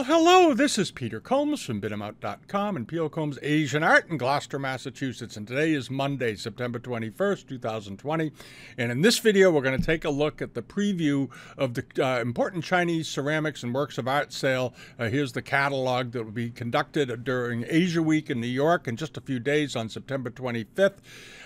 Well, hello, this is Peter Combs from Bidamount.com and P.O. Combs Asian Art in Gloucester, Massachusetts. And today is Monday, September 21st, 2020. And in this video, we're going to take a look at the preview of the uh, important Chinese ceramics and works of art sale. Uh, here's the catalog that will be conducted during Asia Week in New York in just a few days on September 25th.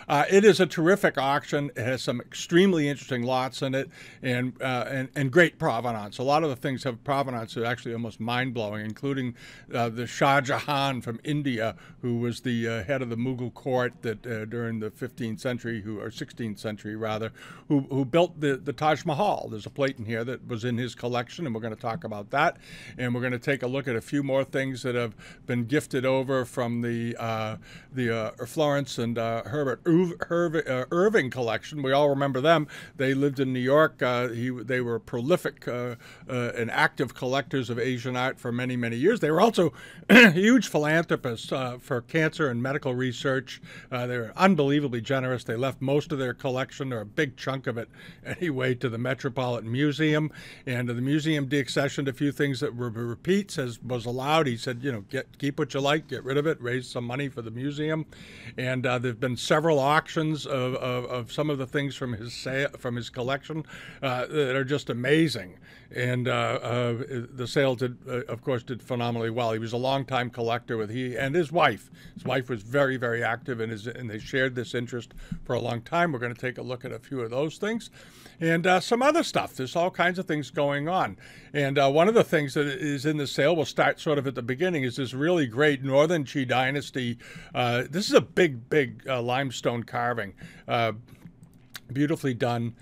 Uh, it is a terrific auction. It has some extremely interesting lots in it and, uh, and, and great provenance. A lot of the things have provenance that are actually almost mind blowing, including uh, the Shah Jahan from India, who was the uh, head of the Mughal court that uh, during the 15th century, who or 16th century rather, who, who built the, the Taj Mahal. There's a plate in here that was in his collection, and we're going to talk about that. And we're going to take a look at a few more things that have been gifted over from the uh, the Florence and Herbert uh, Irving collection. We all remember them. They lived in New York. Uh, he, they were prolific uh, uh, and active collectors of Asian art for many, many years. They were also huge philanthropists uh, for cancer and medical research. They were unbelievably generous. They left most of their collection, or a big chunk of it anyway, to the Metropolitan Museum. And the museum deaccessioned a few things that were repeats as was allowed. He said, you know, get keep what you like, get rid of it, raise some money for the museum. And there have been several auctions of, of, of, some of the things from his from his collection uh, that are just amazing. And uh, uh, the sale did, uh, of course, did phenomenally well. He was a longtime collector with he and his wife. His wife was very, very active, and, his, and they shared this interest for a long time. We're going to take a look at a few of those things and uh, some other stuff. There's all kinds of things going on. And uh, one of the things that is in the sale, we'll start sort of at the beginning, is this really great Northern Qi Dynasty. Uh, this is a big, big limestone carving. Beautifully done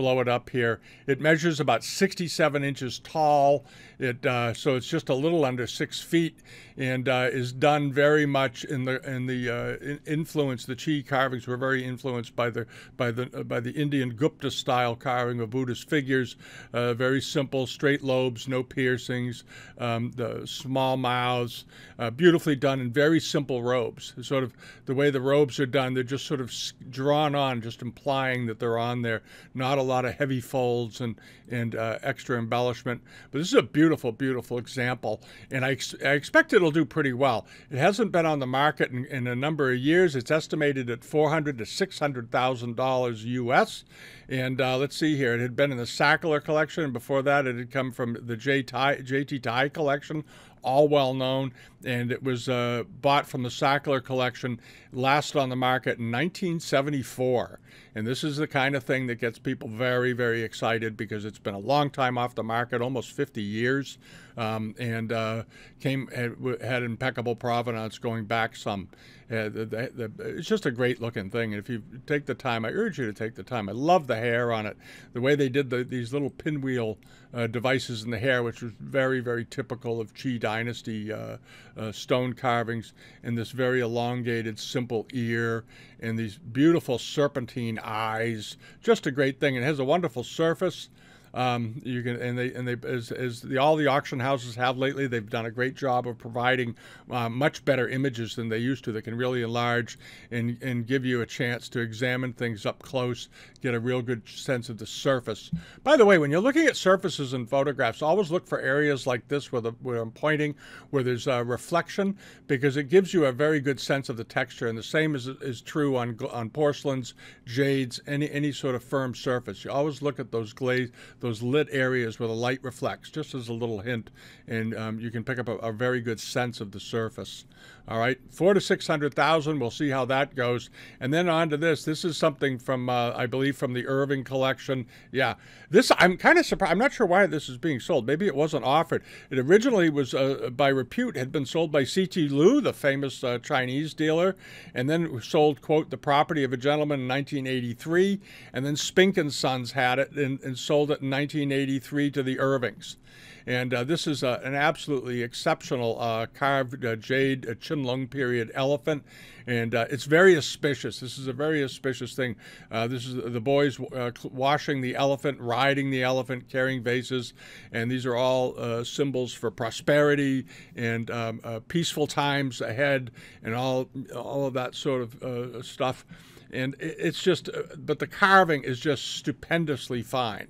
blow it up here. It measures about 67 inches tall. It uh, so it's just a little under six feet, and uh, is done very much in the in the uh, influence. The Qi carvings were very influenced by the by the by the Indian Gupta style carving of Buddhist figures. Uh, very simple, straight lobes, no piercings, um, the small mouths, uh, beautifully done in very simple robes. Sort of the way the robes are done, they're just sort of drawn on, just implying that they're on there. Not a lot of heavy folds and and extra embellishment. But this is a beautiful beautiful, example, and I, ex I, expect it'll do pretty well. It hasn't been on the market in, in a number of years. It's estimated at four hundred to six hundred thousand dollars U.S. And uh, let's see here, it had been in the Sackler collection, and before that, it had come from the J. J.T. Tai collection all well known, and it was uh, bought from the Sackler collection, last on the market in 1974. And this is the kind of thing that gets people very, very excited because it's been a long time off the market, almost 50 years, um, and uh, came had, had, impeccable provenance going back some. Uh, the, the, the, it's just a great looking thing. And if you take the time, I urge you to take the time. I love the hair on it, the way they did these little pinwheel uh, devices in the hair, which was very, very typical of Qi Dynasty uh, uh, stone carvings, and this very elongated, simple ear, and these beautiful serpentine eyes. Just a great thing. It has a wonderful surface. Um, you can and they and they as, as the, all the auction houses have lately, they've done a great job of providing uh, much better images than they used to. That can really enlarge and and give you a chance to examine things up close, get a real good sense of the surface. By the way, when you're looking at surfaces in photographs, always look for areas like this where the where I'm pointing, where there's a reflection, because it gives you a very good sense of the texture. And the same is is true on on porcelains, jades, any any sort of firm surface. You always look at those glaze those lit areas where the light reflects, just as a little hint, and um, you can pick up a, a, very good sense of the surface. All right, four to six hundred thousand. We'll see how that goes, and then on to this. This is something from, uh, I believe, from the Irving collection. Yeah, this I'm kind of surprised. I'm not sure why this is being sold. Maybe it wasn't offered. It originally was uh, by repute had been sold by C.T. Loo, the famous uh, Chinese dealer, and then sold quote the property of a gentleman in 1983, and then Spink and Sons had it and, and sold it in 1983 to the Irvings. And uh, this is uh, an absolutely exceptional uh, carved jade uh, Qianlong period elephant. And uh, it's very auspicious. This is a very auspicious thing. this is the boys washing the elephant, riding the elephant, carrying vases. And these are all symbols for prosperity and um, peaceful times ahead and all, all of that sort of stuff. And it's just, but the carving is just stupendously fine.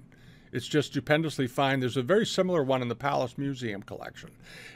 It's just stupendously fine. There's a very similar one in the Palace Museum collection.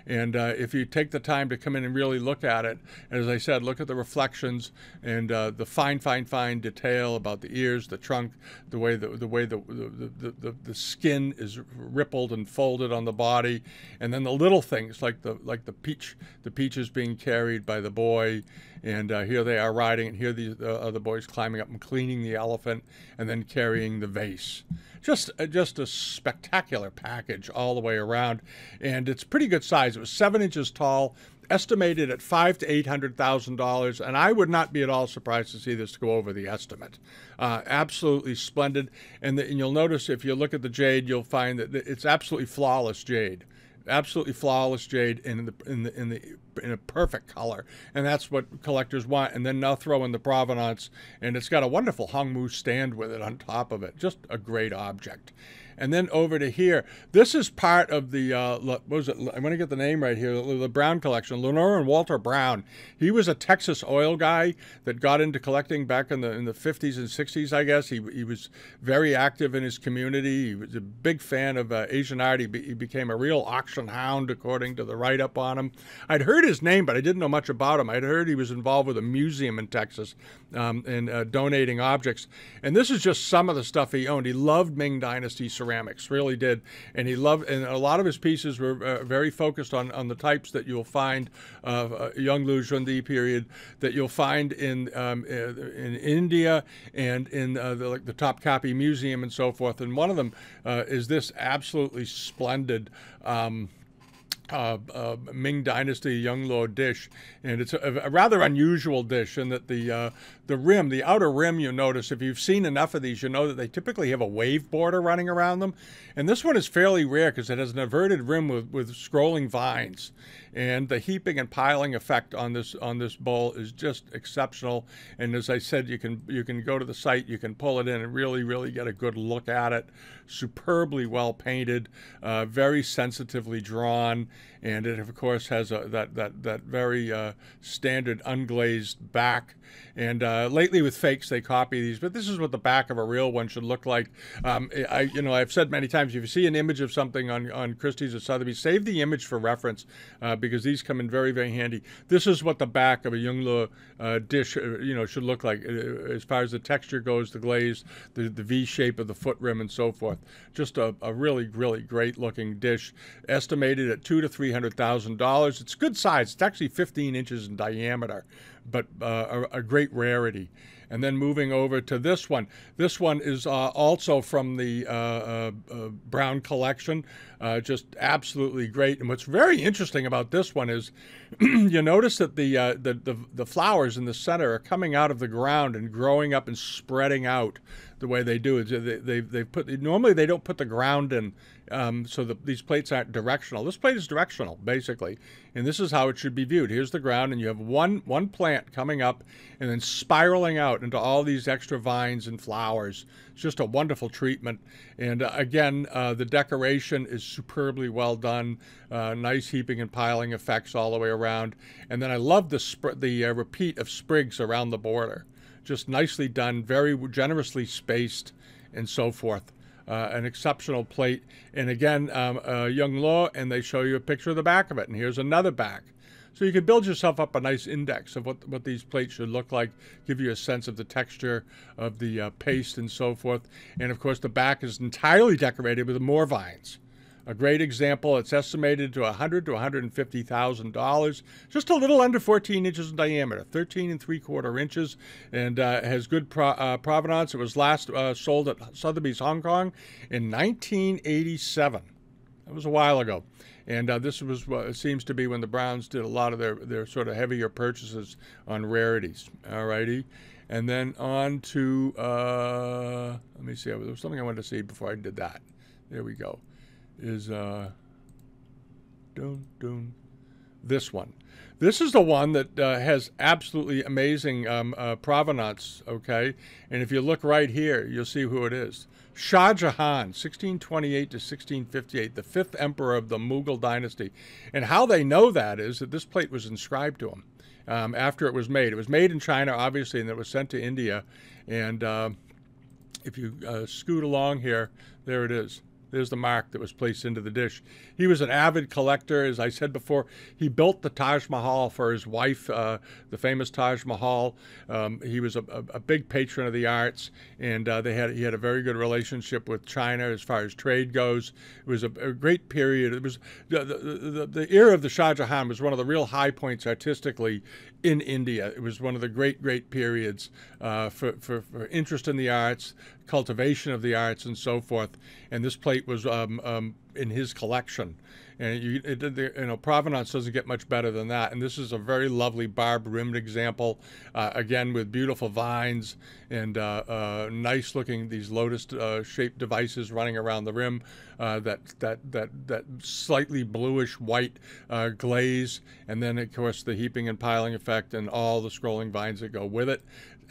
And uh, if you take the time to come in and really look at it, as I said, look at the reflections and uh, the fine, fine, fine detail about the ears, the trunk, the way the, the way the the, the, the, skin is rippled and folded on the body, and then the little things like the like the peach, the peaches being carried by the boy, and uh, here they are riding, and here the uh, other boys climbing up and cleaning the elephant, and then carrying the vase just uh, just a spectacular package all the way around, and it's pretty good size. It was seven inches tall, estimated at five to eight hundred thousand dollars, and I would not be at all surprised to see this go over the estimate. Uh, absolutely splendid, and, the, and, you'll notice if you look at the jade, you'll find that it's absolutely flawless jade absolutely flawless jade in the in the in the in a perfect color, and that's what collectors want. And then now throw in the provenance, and it's got a wonderful hung stand with it on top of it. Just a great object. And then over to here, this is part of the, uh, what was it? I'm going to get the name right here, the Brown collection. Lenore and Walter Brown. He was a Texas oil guy that got into collecting back in the in the 50s and 60s, I guess. He, he was very active in his community. He was a big fan of uh, Asian art. He, be, he became a real auction hound, according to the write up on him. I'd heard his name, but I didn't know much about him. I'd heard he was involved with a museum in Texas um, and uh, donating objects. And this is just some of the stuff he owned. He loved Ming Dynasty ceramics, really did. And he loved, and a lot of his pieces were uh, very focused on, on the types that you'll find of uh, Yongle Xuande period that you'll find in um, in India and in uh, the, like the Topkapi Museum and so forth. And one of them uh, is this absolutely splendid. Um, uh, uh, Ming Dynasty Yongle dish, and it's a, a, rather unusual dish in that the uh, the rim, the outer rim, you notice if you've seen enough of these, you know that they typically have a wave border running around them, and this one is fairly rare because it has an everted rim with, with scrolling vines, and the heaping and piling effect on this on this bowl is just exceptional. And as I said, you can you can go to the site, you can pull it in and really really get a good look at it. Superbly well painted, uh, very sensitively drawn and it of course has a, that that that very uh, standard unglazed back. And uh, lately with fakes they copy these, but this is what the back of a real one should look like. Um, I you know I've said many times if you see an image of something on on Christie's or Sotheby's, save the image for reference uh, because these come in very very handy. This is what the back of a Yongle uh, dish uh, you know should look like uh, as far as the texture goes, the glaze, the the V shape of the foot rim, and so forth. Just a, a really really great looking dish, estimated at two to $300,000. It's good size. It's actually 15 inches in diameter, but uh, a, a, great rarity. And then moving over to this one. This one is uh, also from the uh, uh, uh Brown collection. Uh, just absolutely great. And what's very interesting about this one is you notice that the, the, the, the flowers in the center are coming out of the ground and growing up and spreading out the way they do. They, they, they put normally they don't put the ground in um, so the, these plates aren't directional. This plate is directional, basically, and this is how it should be viewed. Here's the ground, and you have one one plant coming up and then spiraling out into all these extra vines and flowers. It's just a wonderful treatment. And uh, again, uh, the decoration is superbly well done. Uh, nice heaping and piling effects all the way around. And then I love the the uh, repeat of sprigs around the border. Just nicely done, very generously spaced, and so forth uh, an exceptional plate. And again, um, uh, Yongle, and they show you a picture of the back of it. And here's another back. So you can build yourself up a nice index of what, what these plates should look like, give you a sense of the texture of the uh, paste and so forth. And of course, the back is entirely decorated with more vines. A great example, it's estimated to 100 to 150,000 dollars, just a little under 14 inches in diameter, 13 and three quarter inches, and uh, has good pro- uh, provenance. It was last uh, sold at Sotheby's Hong Kong in 1987. That was a while ago. And uh, this was what seems to be when the Browns did a lot of their, their sort of heavier purchases on rarities. All righty. And then on to, uh, let me see, there was something I wanted to see before I did that. There we go is uh, dun, dun, this one. This is the one that uh, has absolutely amazing um, uh, provenance, okay? And if you look right here, you'll see who it is. Shah Jahan, 1628 to 1658, the fifth emperor of the Mughal dynasty. And how they know that is that this plate was inscribed to him um, after it was made. It was made in China, obviously, and it was sent to India. And uh, if you uh, scoot along here, there it is. There's the mark that was placed into the dish. He was an avid collector. As I said before, he built the Taj Mahal for his wife, uh, the famous Taj Mahal. Um, he was a, a, big patron of the arts, and uh, they had he had a very good relationship with China as far as trade goes. It was a, a great period. It was the, the, the, the era of the Shah Jahan was one of the real high points artistically in India. It was one of the great, great periods uh, for, for, for, interest in the arts, cultivation of the arts, and so forth. And this plate was um, um, in his collection. And you, it, you know, provenance doesn't get much better than that. And this is a very lovely barb rimmed example, uh, again with beautiful vines and uh, uh, nice looking these lotus uh, shaped devices running around the rim. Uh, that that that that slightly bluish white glaze, and then of course the heaping and piling effect, and all the scrolling vines that go with it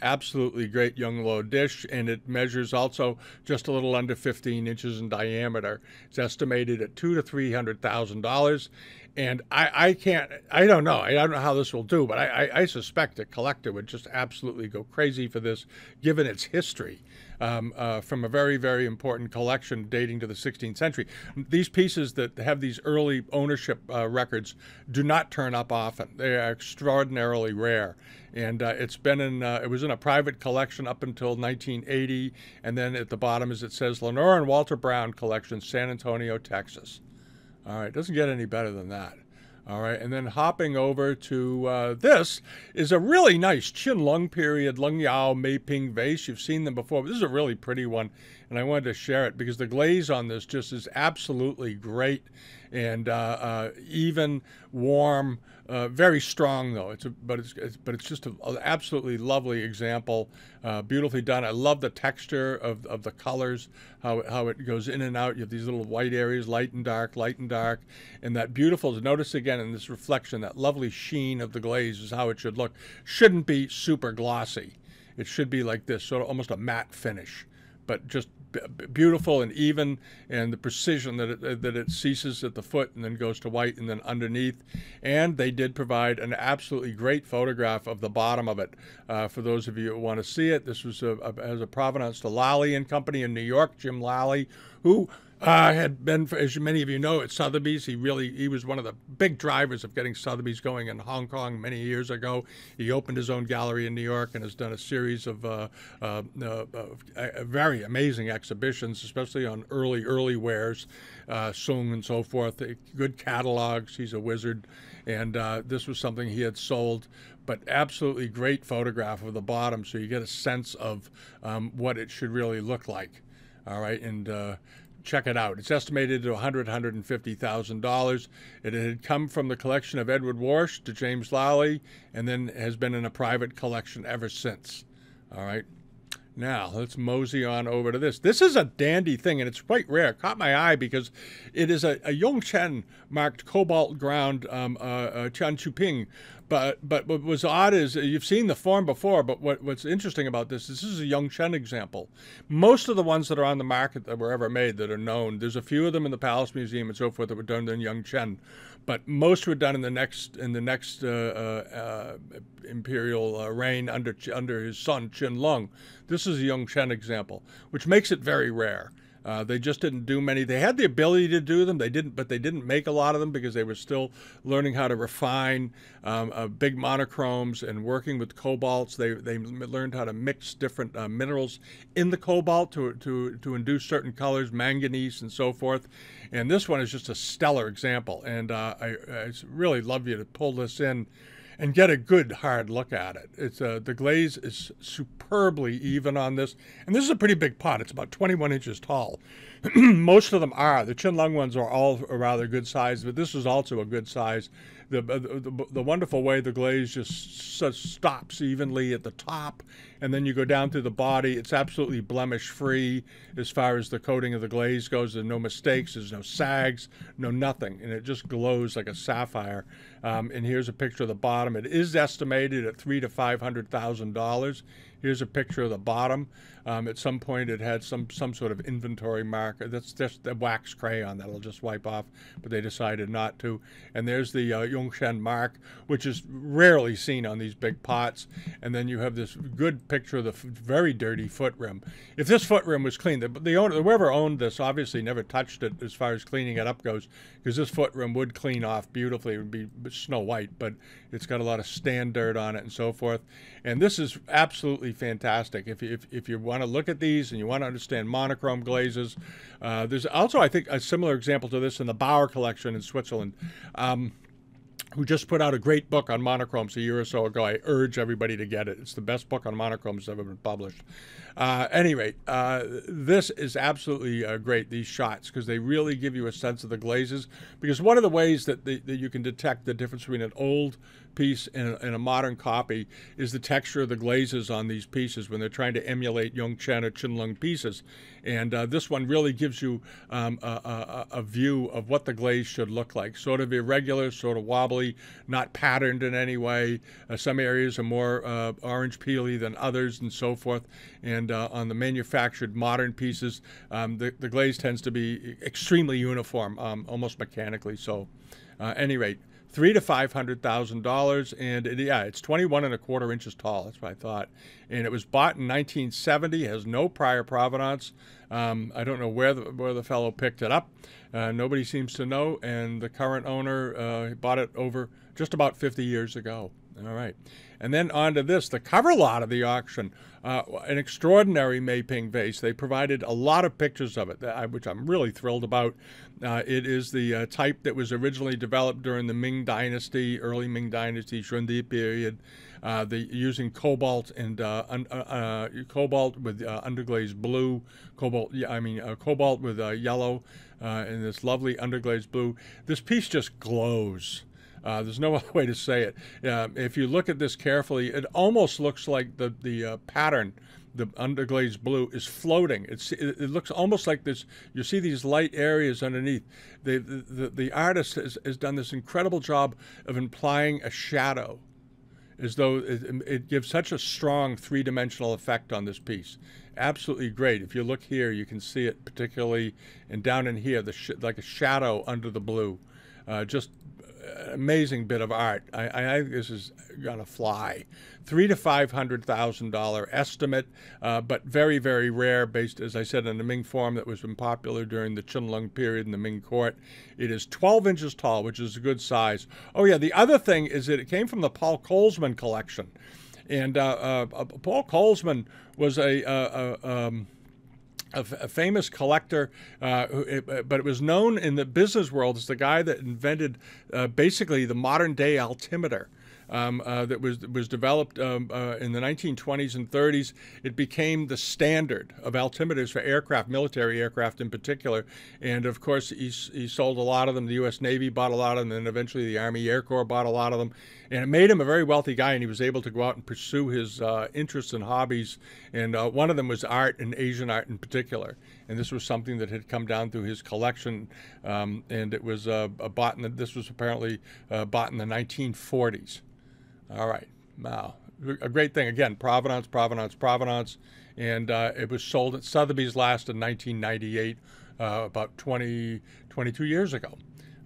absolutely great Yongle dish, and it measures also just a little under 15 inches in diameter. It's estimated at two to three hundred thousand dollars, and I, I can't, I don't know, I don't know how this will do, but I, I, I suspect a collector would just absolutely go crazy for this, given its history. Um, uh, from a very, very important collection dating to the 16th century. These pieces that have these early ownership uh, records do not turn up often. They are extraordinarily rare. And uh, it's been in, uh, it was in a private collection up until 1980. And then at the bottom, as it says, Lenore and Walter Brown Collection, San Antonio, Texas. All right, doesn't get any better than that. All right, and then hopping over to uh, this is a really nice Qianlong period Lung Yao Mei Ping vase. You've seen them before, but this is a really pretty one, and I wanted to share it because the glaze on this just is absolutely great and uh, uh, even, warm, uh, very strong though. It's a, but it's, it's but it's just an absolutely lovely example, uh, beautifully done. I love the texture of, of the colors, how how it goes in and out. You have these little white areas, light and dark, light and dark, and that beautiful. Notice again in this reflection, that lovely sheen of the glaze is how it should look. Shouldn't be super glossy. It should be like this, sort of almost a matte finish, but just beautiful and even, and the precision that it, that it ceases at the foot and then goes to white and then underneath. And they did provide an absolutely great photograph of the bottom of it. Uh, for those of you who want to see it, this was a, a, as a provenance to Lally and Company in New York, Jim Lally, who uh, had been, as many of you know, at Sotheby's. He really he was one of the big drivers of getting Sotheby's going in Hong Kong many years ago. He opened his own gallery in New York and has done a series of uh, uh, uh very amazing exhibitions, especially on early early wares, uh, Sung and so forth. Good catalogs. He's a wizard, and uh, this was something he had sold but absolutely great photograph of the bottom so you get a sense of um, what it should really look like. All right, and uh, check it out. It's estimated at $100,000, $150,000. It had come from the collection of Edward Warsh to James Lally and then has been in a private collection ever since. All right. Now, let's mosey on over to this. This is a dandy thing, and it's quite rare. It caught my eye because it is a, a Yongzheng marked cobalt ground um, uh, uh, tianqiuping but but what was odd is you've seen the form before, but what, what's interesting about this is this is a Yongzheng example. Most of the ones that are on the market that were ever made that are known, there's a few of them in the Palace Museum and so forth that were done in Yongzheng, but most were done in the next in the next uh, uh, uh imperial uh, reign under under his son Qianlong. This is a Yongzheng example, which makes it very rare. Uh, they just didn't do many. They had the ability to do them. They didn't, but they didn't make a lot of them because they were still learning how to refine um, uh, big monochromes and working with cobalts. They they learned how to mix different uh, minerals in the cobalt to to to induce certain colors, manganese and so forth. And this one is just a stellar example. And uh, I, I really love you to pull this in and get a good hard look at it. It's uh, the glaze is superbly even on this, and this is a pretty big pot. It's about 21 inches tall. Most of them are. The Qianlong ones are all rather good size, but this is also a good size. The, the, the wonderful way the glaze just stops evenly at the top, and then you go down through the body. It's absolutely blemish free as far as the coating of the glaze goes. There's no mistakes. There's no sags. No nothing, and it just glows like a sapphire. Um, and here's a picture of the bottom. It is estimated at three to five hundred thousand dollars. Here's a picture of the bottom. Um, at some point, it had some some sort of inventory marker. That's just the wax crayon that'll just wipe off, but they decided not to. And there's the uh, Yongzheng mark, which is rarely seen on these big pots. And then you have this good picture of the very dirty foot rim. If this foot rim was clean, the, the owner, whoever owned this, obviously never touched it as far as cleaning it up goes, because this foot rim would clean off beautifully. It would be snow white, but it's got a lot of stand dirt on it and so forth. And this is absolutely fantastic. If, if, if you want to look at these and you want to understand monochrome glazes, uh, there's also, I think, a similar example to this in the Baur collection in Switzerland. Um, who just put out a great book on monochromes a year or so ago. I urge everybody to get it. It's the best book on monochromes ever been published. Uh, any rate, uh, this is absolutely uh, great, these shots, because they really give you a sense of the glazes. Because one of the ways that, the, that you can detect the difference between an old piece in a, and a, modern copy is the texture of the glazes on these pieces when they're trying to emulate Yongzheng or Qianlong pieces. And uh, this one really gives you um, a, a, a, view of what the glaze should look like. Sort of irregular, sort of wobbly, not patterned in any way. Uh, some areas are more uh, orange peely than others and so forth. And and uh, on the manufactured modern pieces, um, the, the glaze tends to be extremely uniform, um, almost mechanically so. Uh, any rate, three to five hundred thousand dollars, and it, yeah, it's twenty-one and a quarter inches tall. That's what I thought, and it was bought in 1970. Has no prior provenance. Um, I don't know where the where the fellow picked it up. Uh, nobody seems to know, and the current owner uh, bought it over just about 50 years ago. All right. And then on to this, the cover lot of the auction, uh, an extraordinary Meiping vase. They provided a lot of pictures of it, which I'm really thrilled about. Uh, it is the uh, type that was originally developed during the Ming Dynasty, early Ming Dynasty, Xuande period. Uh, the using cobalt and uh, un, uh, cobalt with underglazed blue, cobalt. I mean cobalt with yellow, and this lovely underglazed blue. This piece just glows. Uh, there's no other way to say it. Uh, if you look at this carefully, it almost looks like the the uh, pattern, the underglazed blue, is floating. It's it, it, looks almost like this. You see these light areas underneath. The the, the artist has, has done this incredible job of implying a shadow, as though it, it gives such a strong three dimensional effect on this piece absolutely great. If you look here, you can see it particularly, and down in here, the like a shadow under the blue. Uh, just amazing bit of art. I, I think this is gonna fly. Three to five hundred thousand dollar estimate, uh, but very very rare. Based, as I said, on the Ming form that was been popular during the Qianlong period in the Ming court. It is 12 inches tall, which is a good size. Oh yeah, the other thing is that it came from the Paul Kollsman collection, and uh, uh, Paul Kollsman was a, uh, uh, um, a, a famous collector, uh, it, uh, but it was known in the business world as the guy that invented uh, basically the modern day altimeter um, uh, that was was developed um, uh, in the 1920s and 30s. It became the standard of altimeters for aircraft, military aircraft in particular. And of course, he, he sold a lot of them. The U.S. Navy bought a lot of them, and eventually the Army Air Corps bought a lot of them. And it made him a very wealthy guy, and he was able to go out and pursue his uh, interests and hobbies. And uh, one of them was art and Asian art in particular. And this was something that had come down through his collection, um, and it was uh, bought in the, this was apparently uh, bought in the 1940s. All right. Wow. A great thing. Again, provenance, provenance, provenance. And uh, it was sold at Sotheby's last in 1998, uh, about 20, 22 years ago.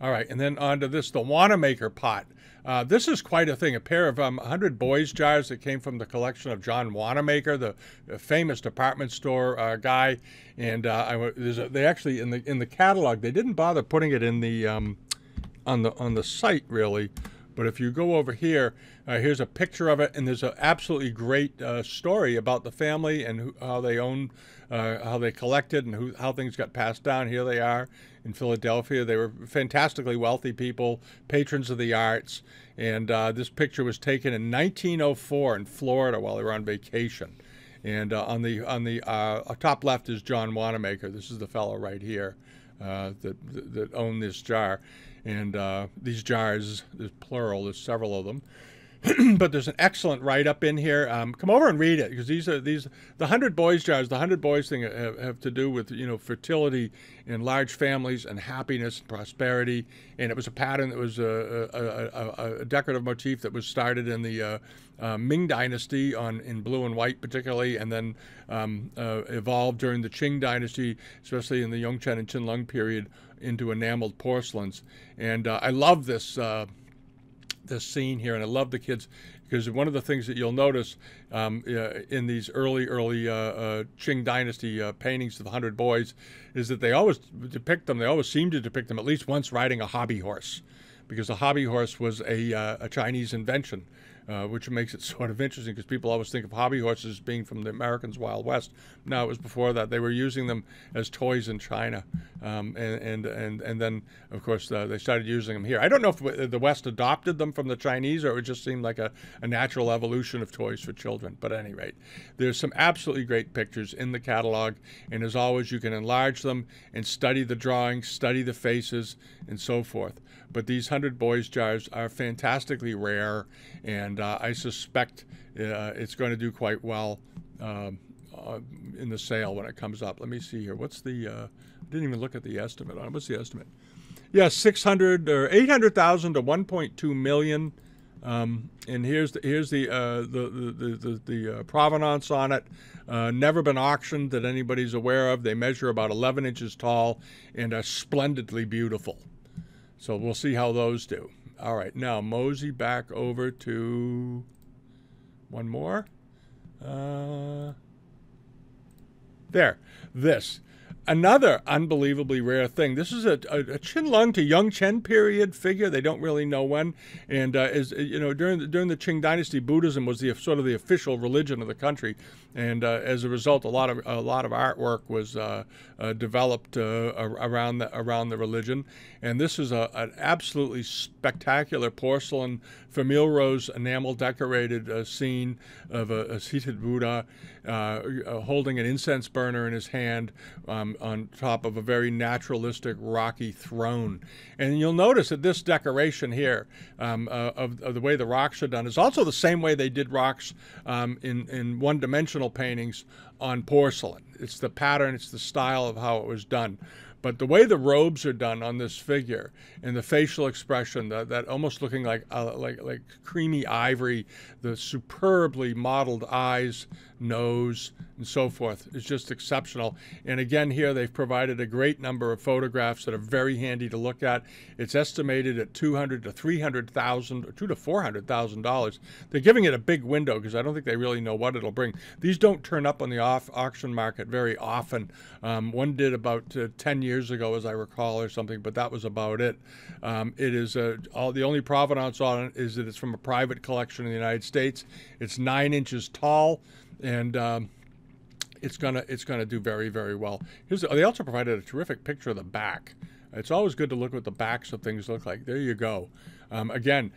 All right. And then on to this, the Wanamaker pot. Uh, this is quite a thing. A pair of um, 100 boys jars that came from the collection of John Wanamaker, the, famous department store uh, guy. And uh, they actually in the in the catalog they didn't bother putting it in the um, on the on the site really. But if you go over here, uh, here's a picture of it, and there's an absolutely great uh, story about the family and how they owned, uh, how they collected, and who, how things got passed down. Here they are in Philadelphia. They were fantastically wealthy people, patrons of the arts, and uh, this picture was taken in 1904 in Florida while they were on vacation. And uh, on the on the uh, top left is John Wanamaker. This is the fellow right here that that owned this jar. And uh, these jars, there's plural, there's several of them. but there's an excellent write-up in here. Um, come over and read it because these are these the hundred boys jars. The hundred boys thing have, have, to do with you know fertility in large families and happiness and prosperity. And it was a pattern that was a, a, a, a decorative motif that was started in the uh, uh, Ming Dynasty on in blue and white particularly, and then um, uh, evolved during the Qing Dynasty, especially in the Yongzheng and Qianlong period, into enameled porcelains. And uh, I love this this scene here, and I love the kids because one of the things that you'll notice um, uh, in these early, early uh, uh, Qing Dynasty uh, paintings of the Hundred Boys is that they always depict them. They always seem to depict them at least once riding a hobby horse, because a hobby horse was a, uh, a Chinese invention uh, which makes it sort of interesting because people always think of hobby horses being from the Americans' Wild West. No, it was before that. They were using them as toys in China, um, and, and and and then of course uh, they started using them here. I don't know if the West adopted them from the Chinese or it just seemed like a, a natural evolution of toys for children. But at any rate, there's some absolutely great pictures in the catalog, and as always, you can enlarge them and study the drawings, study the faces, and so forth. But these hundred boys jars are fantastically rare, and uh, I suspect uh, it's going to do quite well um, uh, in the sale when it comes up. Let me see here. What's the? Uh, didn't even look at the estimate on. What's the estimate? Yeah, six hundred or eight hundred thousand to one point two million. Um, and here's the here's the uh, the the the, the uh, provenance on it. Uh, never been auctioned that anybody's aware of. They measure about 11 inches tall and are splendidly beautiful. So we'll see how those do. All right, now mosey back over to one more. Uh, there, this. Another unbelievably rare thing. This is a, a, a Qianlong to Yongzheng period figure. They don't really know when. And uh, is you know during the, during the Qing Dynasty, Buddhism was the sort of the official religion of the country, and uh, as a result, a lot of a lot of artwork was uh, uh developed uh, around the around the religion. And this is a, an absolutely spectacular porcelain famille rose enamel decorated uh, scene of a, a seated Buddha holding an incense burner in his hand. Um, on top of a very naturalistic rocky throne. And you'll notice that this decoration here um, uh, of, of, the way the rocks are done is also the same way they did rocks um, in, in one dimensional paintings on porcelain. It's the pattern, it's the style of how it was done. But the way the robes are done on this figure and the facial expression, that, that almost looking like uh, like like creamy ivory, the superbly modeled eyes, nose, and so forth is just exceptional. And again, here they've provided a great number of photographs that are very handy to look at. It's estimated at two hundred to three hundred thousand, or two to four hundred thousand dollars. They're giving it a big window because I don't think they really know what it'll bring. These don't turn up on the off auction market very often. Um, one did about uh, ten years ago, as I recall, or something, but that was about it. Um, it is a, all, the only provenance on it is that it's from a private collection in the United States. It's nine inches tall, and um, it's gonna it's gonna do very very well. Here's they also provided a terrific picture of the back. It's always good to look what the backs of things look like. There you go. Um, again,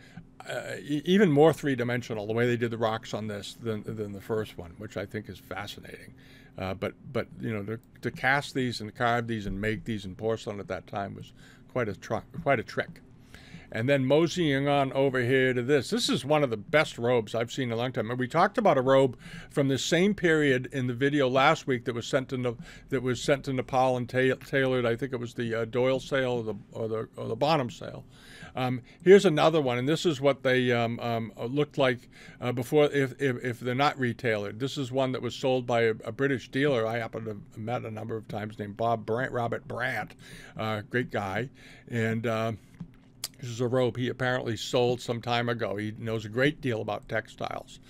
uh, even more three dimensional the way they did the rocks on this than, than the first one, which I think is fascinating. Uh, but but you know to, to, cast these and carve these and make these in porcelain at that time was quite a tr- quite a trick. And then moseying on over here to this. This is one of the best robes I've seen in a long time. And we talked about a robe from the same period in the video last week that was sent to that was sent to Nepal and ta- tailored. I think it was the uh, Doyle sale or the or the, or the Bonham sale. Um, here's another one, and this is what they um, um, looked like uh, before, if, if, if, they're not retailered. This is one that was sold by a, a, British dealer I happen to have met a number of times named Bob Brandt, Robert Brandt, uh, great guy. And uh, this is a robe he apparently sold some time ago. He knows a great deal about textiles.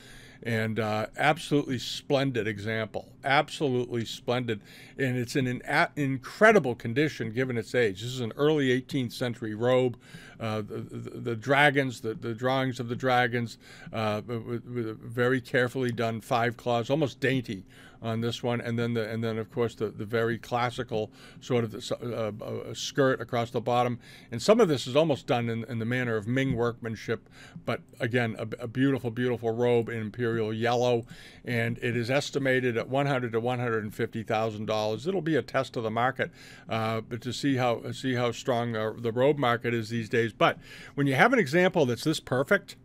And uh, absolutely splendid example. Absolutely splendid. And it's in an incredible condition given its age. This is an early 18th century robe. Uh, the, the, the, dragons, the, the drawings of the dragons, uh, with, with very carefully done five claws, almost dainty on this one, and then the and then of course the, the very classical sort of the, uh, uh, skirt across the bottom, and some of this is almost done in, in the manner of Ming workmanship, but again a, a beautiful beautiful robe in imperial yellow, and it is estimated at one hundred to one hundred and fifty thousand dollars. It'll be a test of the market, uh, but to see how see how strong uh, the robe market is these days. But when you have an example that's this perfect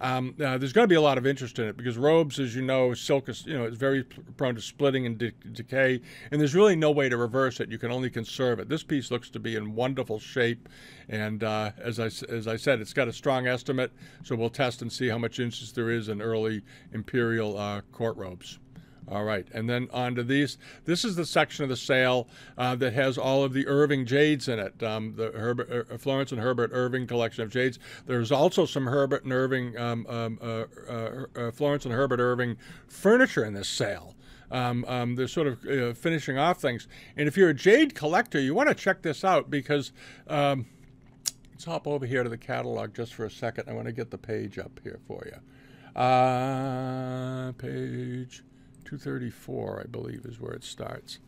Um, uh, there's going to be a lot of interest in it because robes, as you know, silk is you know is very prone to splitting and de- decay, and there's really no way to reverse it. You can only conserve it. This piece looks to be in wonderful shape, and uh, as I as I said, it's got a strong estimate. So we'll test and see how much interest there is in early imperial uh, court robes. All right, and then on to these. This is the section of the sale uh, that has all of the Irving jades in it. Um, the Herbert, uh, Florence and Herbert Irving collection of jades. There's also some Herbert and Irving, um, um, uh, uh, uh Florence and Herbert Irving furniture in this sale. Um, um, they're sort of uh, finishing off things. And if you're a jade collector, you want to check this out because um, let's hop over here to the catalog just for a second. I want to get the page up here for you. page 234, I believe, is where it starts.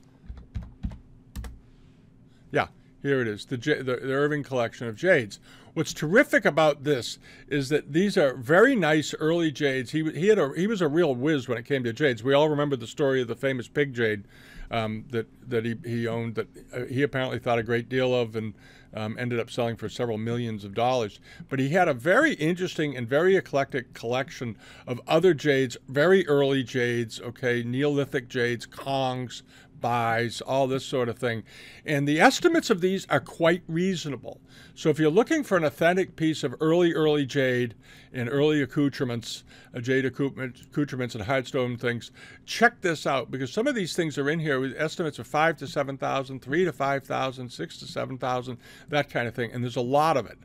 Yeah, here it is, the, the, the Irving collection of jades. What's terrific about this is that these are very nice early jades. He, he, had a, he was a real whiz when it came to jades. We all remember the story of the famous pig jade um, that, that he, he owned that uh, he apparently thought a great deal of and um, ended up selling for several millions of dollars. But he had a very interesting and very eclectic collection of other jades, very early jades, okay, Neolithic jades, Kongs, buys, all this sort of thing. And the estimates of these are quite reasonable. So if you're looking for an authentic piece of early, early jade and early accoutrements, uh, jade accoutrements and hardstone things, check this out because some of these things are in here with estimates of five to 7,000, three to 5,000, six to 7,000, that kind of thing. And there's a lot of it.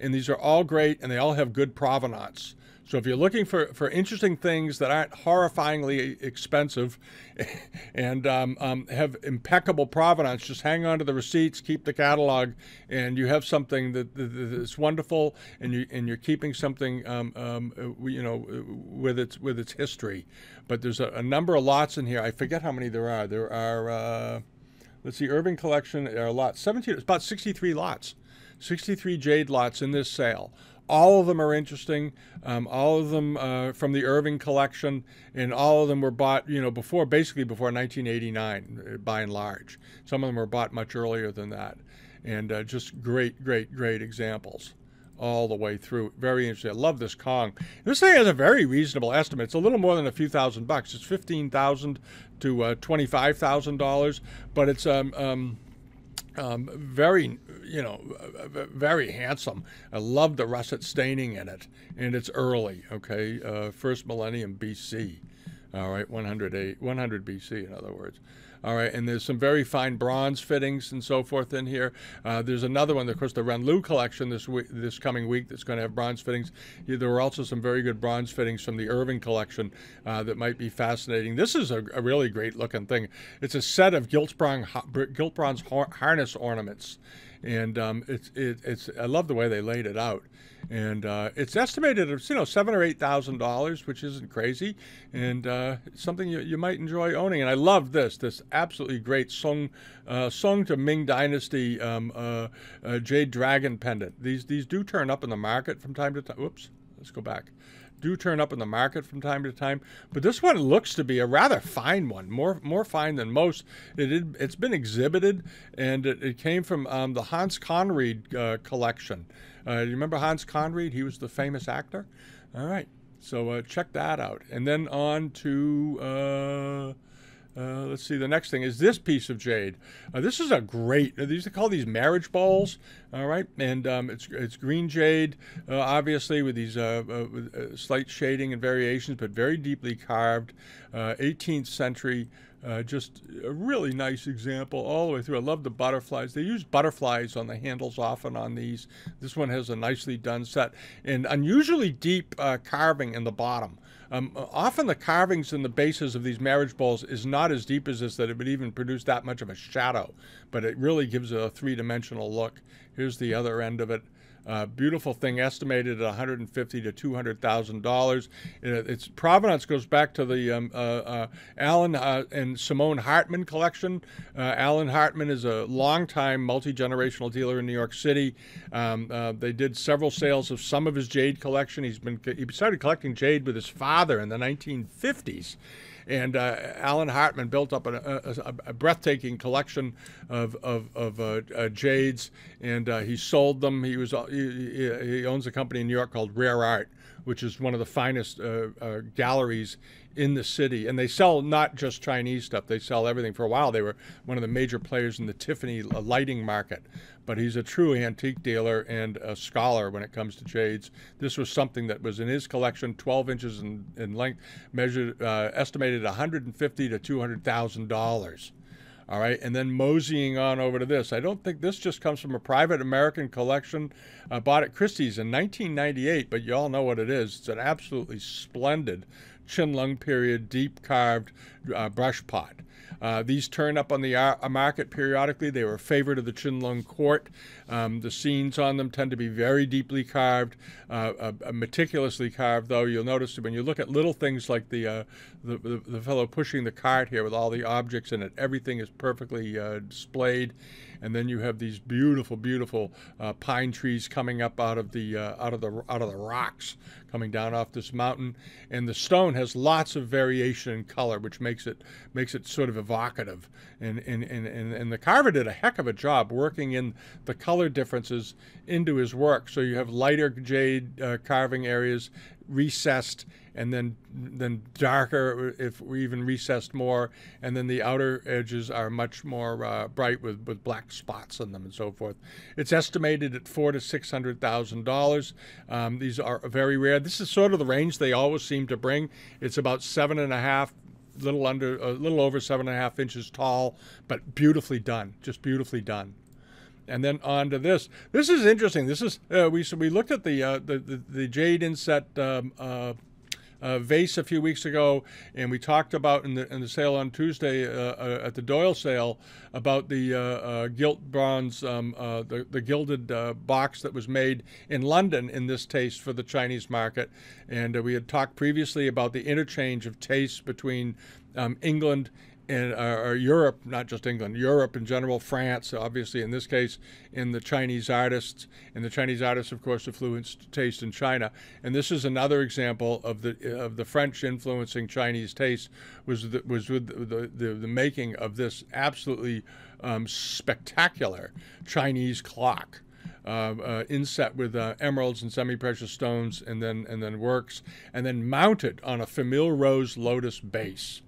And these are all great and they all have good provenance. So if you're looking for, for interesting things that aren't horrifyingly expensive and um, um, have impeccable provenance, just hang on to the receipts, keep the catalog, and you have something that, that's wonderful, and you and you're keeping something um, um uh, you know uh, with its with its history. But there's a, a, number of lots in here. I forget how many there are. There are uh, let's see, Irving Collection. Are lots. 17. It's about 63 lots. 63 jade lots in this sale. All of them are interesting. Um, all of them uh, from the Irving collection, and all of them were bought, you know, before basically before 1989, uh, by and large. Some of them were bought much earlier than that, and uh, just great, great, great examples all the way through. Very interesting. I love this Kong. This thing has a very reasonable estimate. It's a little more than a few thousand bucks. It's fifteen thousand to uh, twenty-five thousand dollars, but it's um, um um, very, you know, very handsome. I love the russet staining in it, and it's early. Okay, uh, first millennium BC. All right, 108, 100 BC, in other words. All right, and there's some very fine bronze fittings and so forth in here. Uh, there's another one, of course, the Renlu collection this week, this coming week that's going to have bronze fittings. There were also some very good bronze fittings from the Irving collection uh, that might be fascinating. This is a, a, really great looking thing. It's a set of gilt gilt bronze harness ornaments and um, it's it, it's I love the way they laid it out, and uh, it's estimated at you know seven or eight thousand dollars, which isn't crazy, and uh, something you, you might enjoy owning. And I love this this absolutely great Song uh, Song to Ming Dynasty um, uh, uh, jade dragon pendant. These these do turn up in the market from time to time. Oops, let's go back do turn up in the market from time to time, but this one looks to be a rather fine one, more more fine than most. It has been exhibited, and it, it came from um, the Hans Conried uh, collection. Uh, you remember Hans Conried? He was the famous actor. All right, so uh, check that out, and then on to uh, uh, let's see. The next thing is this piece of jade. Uh, this is a great. These are called these marriage bowls. All right, and um, it's it's green jade, uh, obviously with these uh, uh, with, slight shading and variations, but very deeply carved. 18th century. Uh, just a really nice example all the way through. I love the butterflies. They use butterflies on the handles often on these. This one has a nicely done set and unusually deep uh, carving in the bottom. Um, uh, often the carvings in the bases of these marriage bowls is not as deep as this that it would even produce that much of a shadow, but it really gives a three-dimensional look. Here's the other end of it. Uh, beautiful thing, estimated at 150 to 200 thousand dollars. Its provenance goes back to the um, uh, uh, Alan uh, and Simone Hartman collection. Uh, Alan Hartman is a longtime multi generational dealer in New York City. Um, uh, they did several sales of some of his jade collection. He's been he started collecting jade with his father in the 1950s And uh, Alan Hartman built up a, a, a breathtaking collection of, of, of uh, uh, jades, and uh, he sold them. He was he, he, owns a company in New York called Rare Art, which is one of the finest uh, uh, galleries in the city. And they sell not just Chinese stuff, they sell everything. For a while, they were one of the major players in the Tiffany uh, lighting market. But he's a true antique dealer and a scholar when it comes to jades. This was something that was in his collection, 12 inches in, in length, measured, uh, estimated 150 to 200,000 dollars. All right, and then moseying on over to this. I don't think this just comes from a private American collection bought at Christie's in 1998, but you all know what it is. It's an absolutely splendid Qianlong period deep carved uh, brush pot. Uh, these turn up on the uh, market periodically. They were a favorite of the Qianlong court. Um, the scenes on them tend to be very deeply carved, uh, uh, uh meticulously carved. Though you'll notice when you look at little things like the, uh, the, the, the fellow pushing the cart here with all the objects in it, everything is perfectly displayed and then you have these beautiful, beautiful uh, pine trees coming up out of the uh, out of the out of the rocks coming down off this mountain, and the stone has lots of variation in color, which makes it makes it sort of evocative. And and, and, and, and the carver did a heck of a job working in the color differences into his work. So you have lighter jade uh, carving areas recessed and then then darker if we even recessed more and then the outer edges are much more uh, bright with, with black spots on them and so forth. It's estimated at four to six hundred thousand um, dollars these are very rare. This is sort of the range they always seem to bring. It's about seven and a half little under a little over seven and a half inches tall but beautifully done just beautifully done and then on to this. This is interesting. This is uh, we so we looked at the uh, the, the, the jade inset um, uh, uh, vase a few weeks ago, and we talked about in the in the sale on Tuesday uh, uh, at the Doyle sale about the gilt bronze, um, the the gilded box that was made in London in this taste for the Chinese market, and we had talked previously about the interchange of tastes between um, England in uh, Europe, not just England, Europe in general, France, obviously in this case, in the Chinese artists, and the Chinese artists, of course, influenced taste in China. And this is another example of the of the French influencing Chinese taste was the, was with the, the, the making of this absolutely um, spectacular Chinese clock. Uh, uh, inset with uh, emeralds and semi-precious stones, and then and then works, and then mounted on a famille rose lotus base.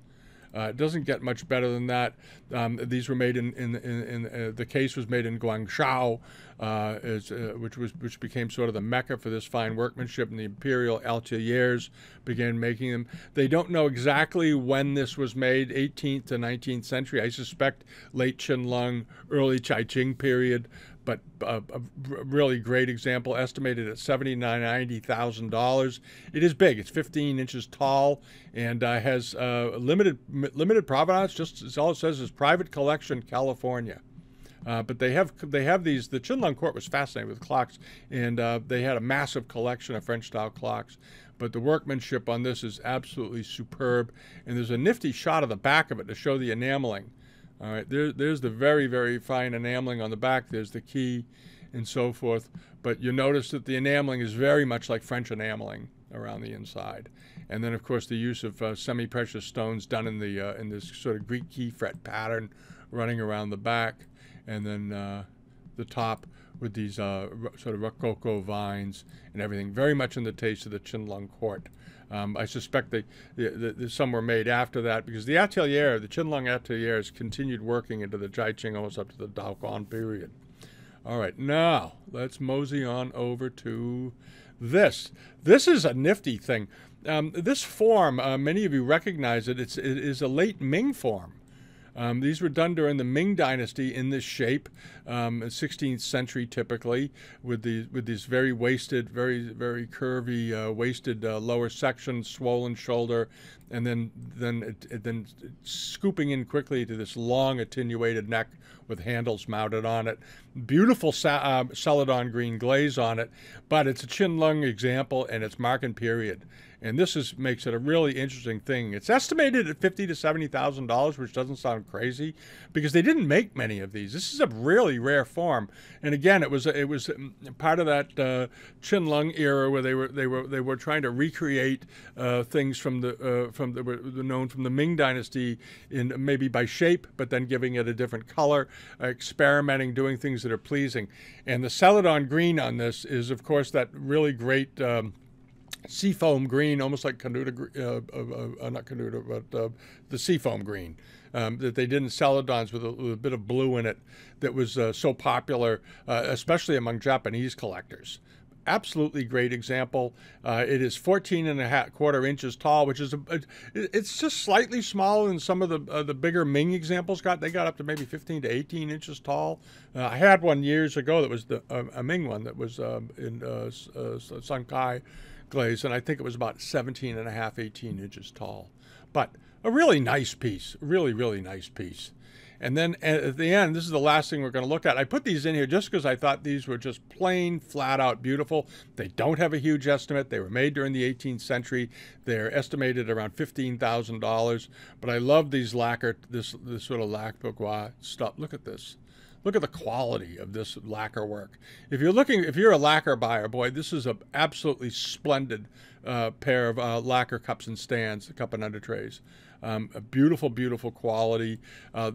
Uh, it doesn't get much better than that. Um, these were made in, in, in, in uh, the case was made in Guangzhou, uh, is, uh, which was which became sort of the mecca for this fine workmanship, and the imperial ateliers began making them. They don't know exactly when this was made, 18th to 19th century. I suspect late Qianlong, early Jiaqing period but a, a, really great example, estimated at seventy nine ninety thousand dollars. It is big. It's fifteen inches tall and uh, has uh, limited limited provenance. Just as all it says is private collection, California. Uh, but they have they have these. The Qianlong court was fascinated with clocks, and uh, they had a massive collection of French style clocks. But the workmanship on this is absolutely superb, and there's a nifty shot of the back of it to show the enameling. All right, there, there's the very, very fine enameling on the back. There's the key and so forth. But you notice that the enameling is very much like French enameling around the inside. And then, of course, the use of uh, semi-precious stones done in the uh, in this sort of Greek key fret pattern running around the back. And then uh, the top with these uh, sort of rococo vines and everything, very much in the taste of the Qianlong court. Um, I suspect they, the, the, some were made after that because the atelier, the Qianlong ateliers, continued working into the Jiaqing almost up to the Daoguang period. All right, now let's mosey on over to this. This is a nifty thing. Um, this form, uh, many of you recognize it. It's, it is a late Ming form. Um, these were done during the Ming Dynasty in this shape, um, 16th century typically, with these with these very waisted, very very curvy, uh, waisted uh, lower section, swollen shoulder, and then then then scooping in quickly to this long attenuated neck with handles mounted on it. Beautiful uh, celadon green glaze on it, but it's a Qianlong example and it's Marken period. And this is makes it a really interesting thing. It's estimated at fifty to seventy thousand dollars, which doesn't sound crazy, because they didn't make many of these. This is a really rare form. And again, it was it was mm, part of that uh, Qianlong era where they were they were they were trying to recreate uh, things from the uh, from the, the known from the Ming Dynasty in maybe by shape, but then giving it a different color, experimenting, doing things that are pleasing. And the Celadon green on this is, of course, that really great. Um, seafoam green, almost like Kinuta, uh, uh, uh, not Kinuta, but uh, the seafoam green um, that they did in Celadons with a, with a, bit of blue in it that was uh, so popular, uh, especially among Japanese collectors. Absolutely great example. it is 14 and a half quarter inches tall, which is a, a it's just slightly smaller than some of the the bigger Ming examples got. They got up to maybe 15 to 18 inches tall. I had one years ago that was the a Ming one that was um, in Sun Kai glaze, and I think it was about 17 and a half, 18 inches tall. But a really nice piece, really, really nice piece. And then at the end, this is the last thing we're going to look at. I put these in here just because I thought these were just plain, flat out beautiful. They don't have a huge estimate. They were made during the 18th century. They're estimated around $15,000. But I love these lacquer, this, this sort of lac burgauté stuff. Look at this. Look at the quality of this lacquer work. If you're looking, if you're a lacquer buyer, boy, this is an absolutely splendid uh, pair of uh, lacquer cups and stands, cup and under trays. Um, a beautiful, beautiful quality. Uh,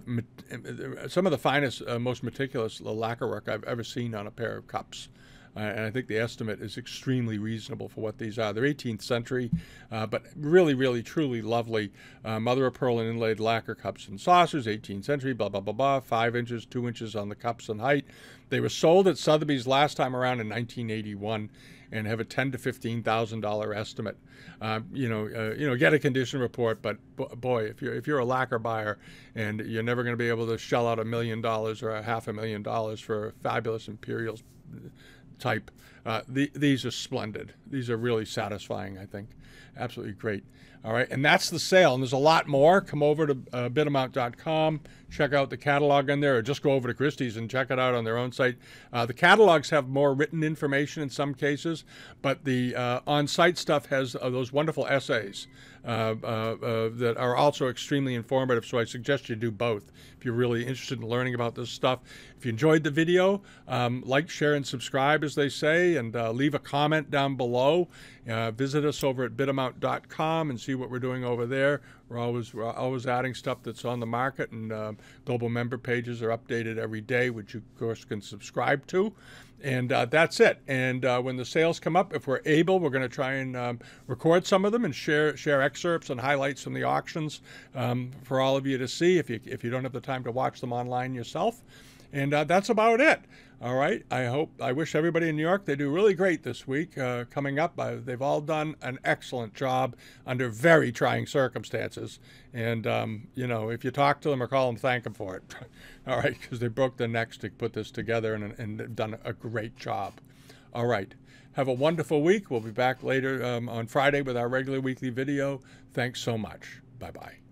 some of the finest, uh, most meticulous lacquer work I've ever seen on a pair of cups. Uh, and I think the estimate is extremely reasonable for what these are. They're 18th century, uh, but really, really, truly lovely. Uh, mother of pearl and inlaid lacquer cups and saucers, 18th century, blah, blah, blah, blah, five inches, two inches on the cups in height. They were sold at Sotheby's last time around in 1981 and have a ten to fifteen thousand dollar estimate. Um, you know, uh, you know, get a condition report. But boy, if you're if you're a lacquer buyer and you're never going to be able to shell out a million dollars or a half a million dollars for a fabulous imperial type. Uh, the, these are splendid. These are really satisfying, I think. Absolutely great. All right, and that's the sale. And there's a lot more. Come over to uh, Bidamount.com, check out the catalog in there, or just go over to Christie's and check it out on their own site. Uh, the catalogs have more written information in some cases, but the uh, on site stuff has uh, those wonderful essays uh, uh, that are also extremely informative. So I suggest you do both if you're really interested in learning about this stuff. If you enjoyed the video, um, like, share, and subscribe, as they say, and leave a comment down below. Visit us over at Bidamount.com and see what we're doing over there. We're always we're always adding stuff that's on the market, and uh, global member pages are updated every day, which you of course can subscribe to. And uh, that's it. And uh, when the sales come up, if we're able, we're going to try and um, record some of them and share share excerpts and highlights from the auctions um, for all of you to see. If you if you don't have the time to watch them online yourself. And uh, that's about it. All right. I hope, I wish everybody in New York, they do really great this week uh, coming up. Uh, they've all done an excellent job under very trying circumstances. And, um, you know, if you talk to them or call them, thank them for it. all right. Because they broke their necks to put this together and, and done a great job. All right. Have a wonderful week. We'll be back later um, on Friday with our regular weekly video. Thanks so much. Bye bye.